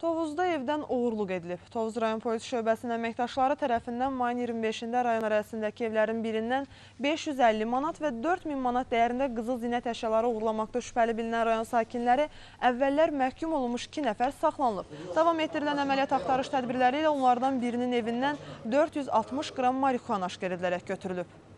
Tovuzda evdən oğurluq edilib. Tovuz rayon polis şöbəsinin əməkdaşları tərəfindən mayın 25-də rayon ərazisindəki evlərin birindən 550 manat və 4000 manat dəyərində qızıl zinət əşyaları oğurlamaqda şübhəli bilinən rayon sakinləri əvvəllər məhkum olunmuş 2 nəfər saxlanılıb. Davam etdirilən əməliyyat axtarış tədbirləri ilə onlardan birinin evindən 460 qram marixuana aşkar edilərək götürülüb.